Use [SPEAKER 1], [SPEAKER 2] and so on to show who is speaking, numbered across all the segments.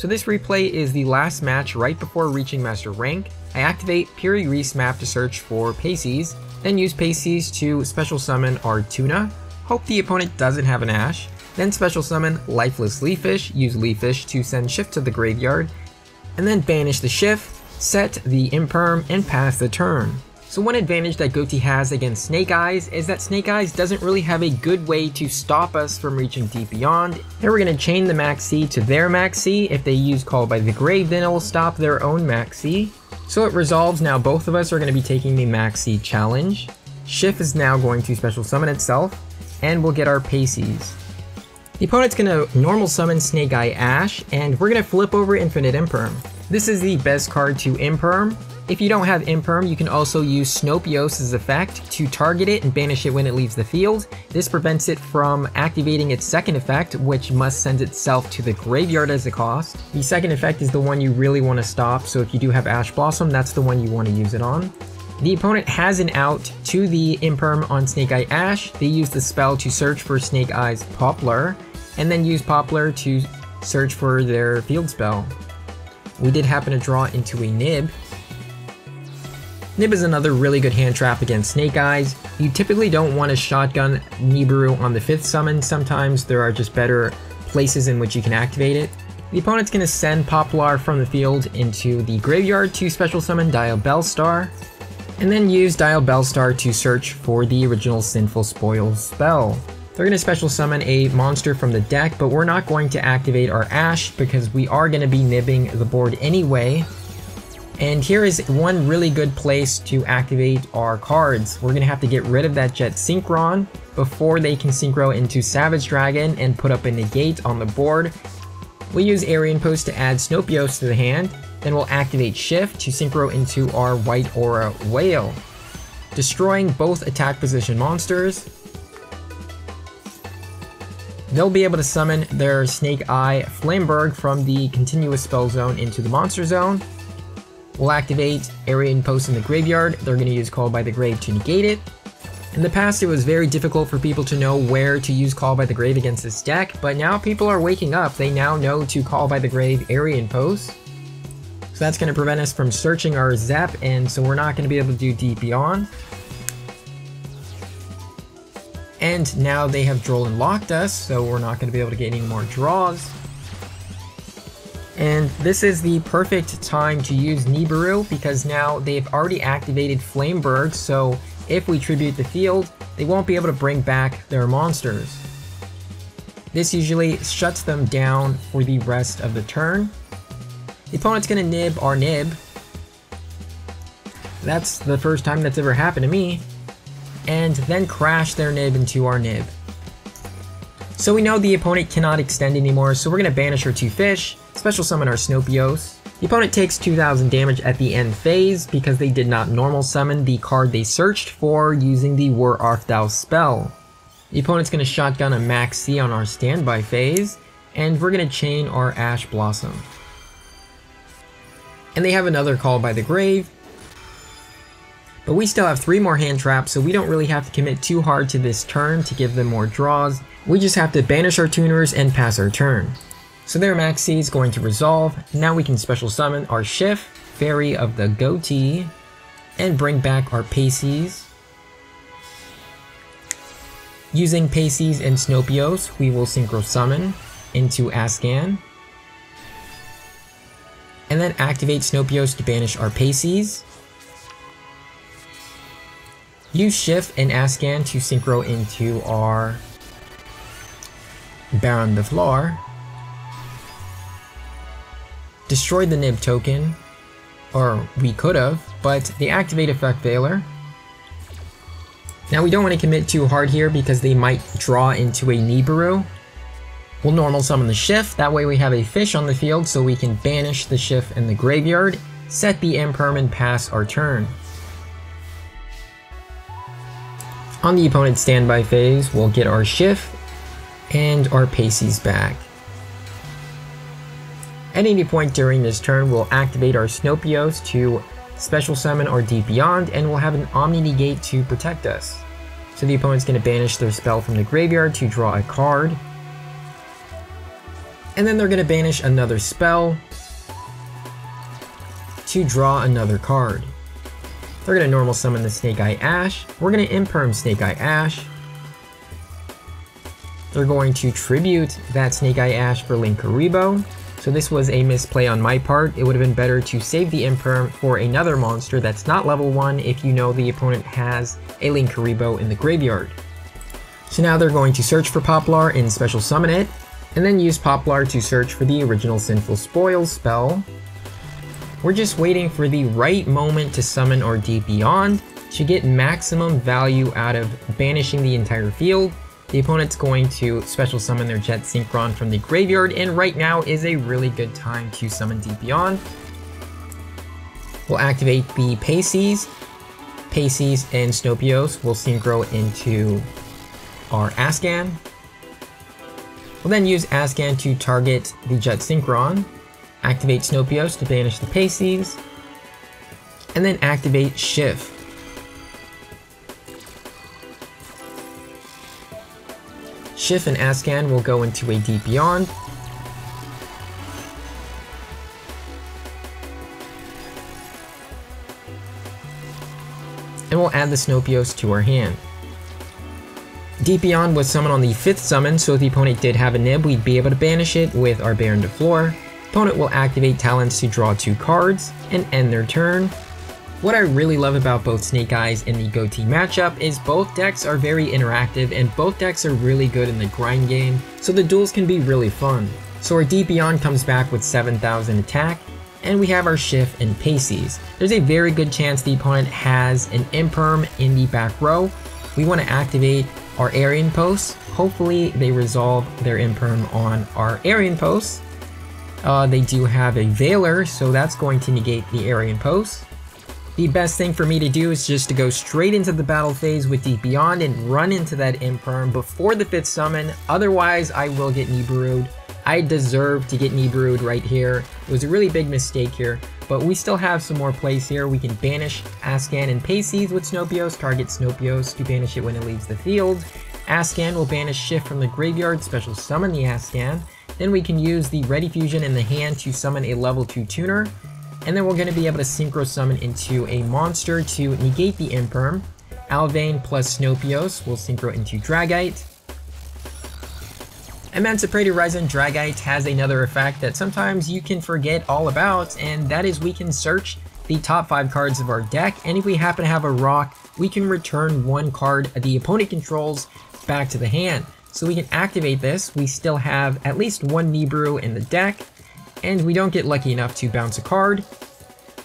[SPEAKER 1] So this replay is the last match right before reaching Master Rank. I activate Piri Reis map to search for Paces, then use Paces to special summon Artuna, hope the opponent doesn't have an Ash, then special summon Lifeless Leafish, use Leafish to send Shift to the graveyard, and then banish the Shift, set the Imperm, and pass the turn. So one advantage that Ghoti has against Snake Eyes is that Snake Eyes doesn't really have a good way to stop us from reaching Deep Beyond. Here we're going to chain the Maxi to their Maxi. If they use Call by the Grave, then it will stop their own Maxi. So it resolves now both of us are going to be taking the Maxi challenge. Shift is now going to special summon itself, and we'll get our Paces. The opponent's going to normal summon Snake Eye Ash, and we're going to flip over Infinite Imperm. This is the best card to Imperm, if you don't have Imperm, you can also use Snopio's effect to target it and banish it when it leaves the field. This prevents it from activating its second effect, which must send itself to the graveyard as a cost. The second effect is the one you really want to stop, so if you do have Ash Blossom, that's the one you want to use it on. The opponent has an out to the Imperm on Snake Eye Ash. They use the spell to search for Snake Eye's Poplar, and then use Poplar to search for their field spell. We did happen to draw into a Nib, Nib is another really good hand trap against Snake Eyes. You typically don't want to shotgun Nibiru on the 5th summon, sometimes there are just better places in which you can activate it. The opponent's going to send Poplar from the field into the graveyard to special summon Diabellstar, and then use Diabellstar to search for the original Sinful Spoils spell. They're going to special summon a monster from the deck, but we're not going to activate our Ash because we are going to be nibbing the board anyway, and here is one really good place to activate our cards. We're to have to get rid of that Jet Synchron before they can synchro into Savage Dragon and put up a negate on the board. We'll use Arionpos to add Snopios to the hand, then we'll activate Shift to synchro into our White Aura Whale, destroying both attack position monsters. They'll be able to summon their Snake Eye Flamberge from the continuous spell zone into the monster zone, will activate Arionpos in the graveyard. They're going to use Call by the Grave to negate it. In the past, it was very difficult for people to know where to use Call by the Grave against this deck, but now people are waking up. They now know to Call by the Grave Arionpos. So that's going to prevent us from searching our Zep, and so we're not going to be able to do Deep Beyond. And now they have Droll and locked us, so we're not going to be able to get any more draws. And this is the perfect time to use Nibiru because now they've already activated Flamberge, so if we tribute the field, they won't be able to bring back their monsters. This usually shuts them down for the rest of the turn. The opponent's gonna nib our nib. That's the first time that's ever happened to me. And then crash their nib into our nib. So we know the opponent cannot extend anymore, so we're gonna banish our two fish, Special summon our Snopios. The opponent takes 2000 damage at the end phase because they did not normal summon the card they searched for using the War Arthau spell. The opponent's going to shotgun a Maxi on our standby phase, and we're going to chain our Ash Blossom. And they have another call by the grave, but we still have three more hand traps, so we don't really have to commit too hard to this turn to give them more draws. We just have to banish our tuners and pass our turn. So their Maxi is going to resolve. Now we can special summon our Shift, Fairy of the Ghoti, and bring back our Paces. Using Paces and Snopios, we will Synchro Summon into Askaan. And then activate Snopios to banish our Paces. Use Shift and Askaan to Synchro into our Baron de Fleur Destroy the Nib token, or we could have, but they activate Effect Veiler. Now we don't want to commit too hard here because they might draw into a Nibiru. We'll normal summon the Shift, that way we have a fish on the field so we can banish the Shift in the graveyard, set the Impermanent pass our turn. On the opponent's standby phase, we'll get our Shift and our Paces back. At any point during this turn, we'll activate our Snopios to special summon our Deep Beyond, and we'll have an Omni Negate to protect us. So the opponent's going to banish their spell from the graveyard to draw a card. And then they're going to banish another spell to draw another card. They're going to normal summon the Snake Eye Ash. We're going to imperm Snake Eye Ash. They're going to tribute that Snake Eye Ash for Linkuriboh. So this was a misplay on my part. It would have been better to save the Imperm for another monster that's not level 1 if you know the opponent has a Linkuriboh in the graveyard. So now they're going to search for Poplar and special summon it, and then use Poplar to search for the original Sinful Spoils spell. We're just waiting for the right moment to summon our Deep Beyond to get maximum value out of banishing the entire field the opponent's going to special summon their Jet Synchron from the graveyard, and right now is a really good time to summon Deep Beyond. We'll activate the Paces. Paces and Snopios will synchro into our Askaan. We'll then use Askaan to target the Jet Synchron, activate Snopios to banish the Paces, and then activate Shift Shift and Askaan will go into a Deep Beyond. And we'll add the Snopios to our hand. Deep Beyond was summoned on the 5th summon, so if the opponent did have a nib, we'd be able to banish it with our Baron de Fleur. Opponent will activate talents to draw two cards and end their turn, what I really love about both Snake Eyes and the Ghoti matchup is both decks are very interactive and both decks are really good in the grind game, so the duels can be really fun. So our Deep Beyond comes back with 7000 attack, and we have our Shift and Paces. There's a very good chance the opponent has an Imperm in the back row. We want to activate our Arionpos. Hopefully they resolve their Imperm on our Arionpos. Uh, they do have a Veiler, so that's going to negate the Arionpos. The best thing for me to do is just to go straight into the battle phase with Deep Beyond and run into that Imperm before the 5th summon, otherwise I will get Nibiru'd. I deserve to get Nibiru'd right here. It was a really big mistake here, but we still have some more plays here. We can banish Askaan and Paces with Snopios, target Snopios to banish it when it leaves the field. Askaan will banish Shift from the graveyard, special summon the Askaan. Then we can use the Ready Fusion in the hand to summon a level 2 tuner. And then we're going to be able to Synchro Summon into a monster to negate the Imperm. Alvain plus Snopios will Synchro into Dragite. Emancipated Rising Dragite has another effect that sometimes you can forget all about, and that is we can search the top 5 cards of our deck, and if we happen to have a rock, we can return one card the opponent controls back to the hand. So we can activate this, we still have at least one Nibiru in the deck, and we don't get lucky enough to bounce a card.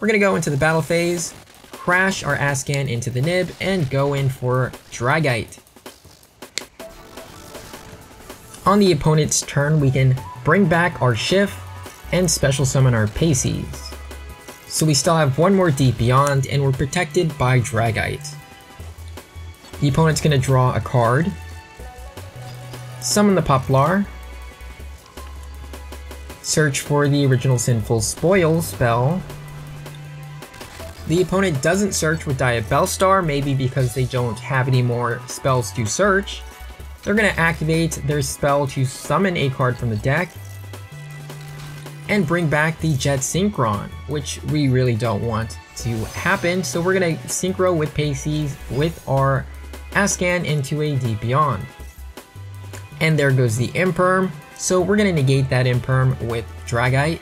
[SPEAKER 1] We're to go into the battle phase, crash our Askaan into the nib, and go in for Dragite. On the opponent's turn, we can bring back our Shift and special summon our Paces. So we still have one more Deep Beyond, and we're protected by Dragite. The opponent's to draw a card, summon the Poplar, search for the original Sinful Spoil spell. The opponent doesn't search with Diabellstar, maybe because they don't have any more spells to search. They're going to activate their spell to summon a card from the deck and bring back the Jet Synchron, which we really don't want to happen. So we're going to synchro with Paces with our Askaan into a Deep Beyond. And there goes the Imperm. So we're going to negate that Imperm with Dragite.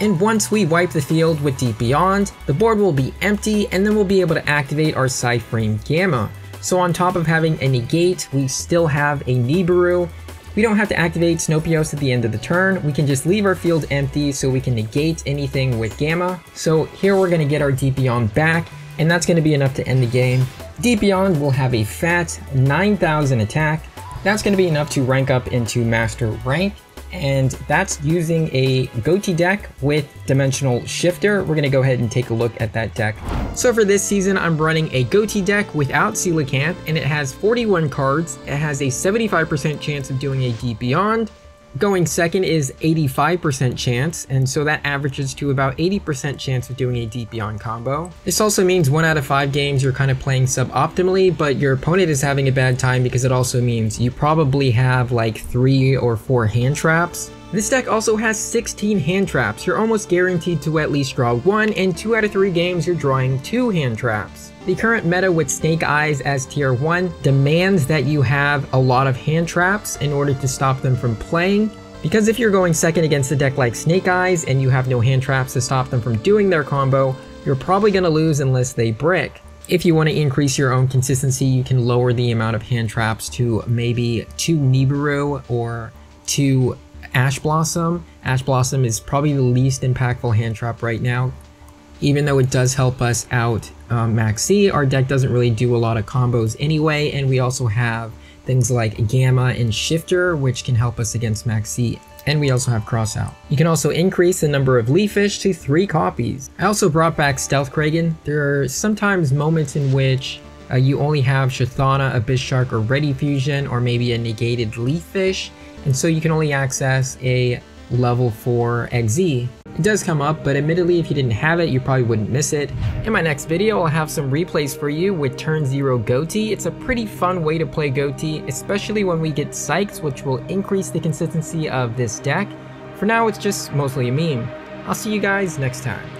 [SPEAKER 1] And once we wipe the field with Deep Beyond, the board will be empty and then we'll be able to activate our Psyframe Gamma. So on top of having a negate, we still have a Nibiru. We don't have to activate Snopios at the end of the turn, we can just leave our field empty so we can negate anything with Gamma. So here we're going to get our Deep Beyond back, and that's going to be enough to end the game. Deep Beyond will have a fat 9000 attack, that's going to be enough to rank up into Master Rank, and that's using a Ghoti deck with Dimensional Shifter. We're going to go ahead and take a look at that deck. So for this season, I'm running a Ghoti deck without Coelacanth, and it has 41 cards. It has a 75% chance of doing a Deep Beyond, Going second is 85% chance, and so that averages to about 80% chance of doing a Deep Beyond combo. This also means 1 out of 5 games you're kind of playing suboptimally, but your opponent is having a bad time because it also means you probably have like 3 or 4 hand traps. This deck also has 16 hand traps. You're almost guaranteed to at least draw one, and 2 out of 3 games you're drawing 2 hand traps. The current meta with Snake Eyes as tier 1 demands that you have a lot of hand traps in order to stop them from playing, because if you're going second against a deck like Snake Eyes and you have no hand traps to stop them from doing their combo, you're probably going to lose unless they brick. If you want to increase your own consistency, you can lower the amount of hand traps to maybe 2 Nibiru or 2 Ash Blossom. Ash Blossom is probably the least impactful hand trap right now. Even though it does help us out um, Max C, our deck doesn't really do a lot of combos anyway, and we also have things like Gamma and Shifter, which can help us against Max C and we also have Crossout. You can also increase the number of Leafish to 3 copies. I also brought back Stealth Kragen. There are sometimes moments in which uh, you only have Shathana, Abyss Shark, or Ready Fusion, or maybe a negated Leafish, and so you can only access a level 4 XZ. It does come up, but admittedly if you didn't have it, you probably wouldn't miss it. In my next video, I'll have some replays for you with Turn 0 Ghoti. It's a pretty fun way to play Ghoti, especially when we get Psyches, which will increase the consistency of this deck. For now, it's just mostly a meme. I'll see you guys next time.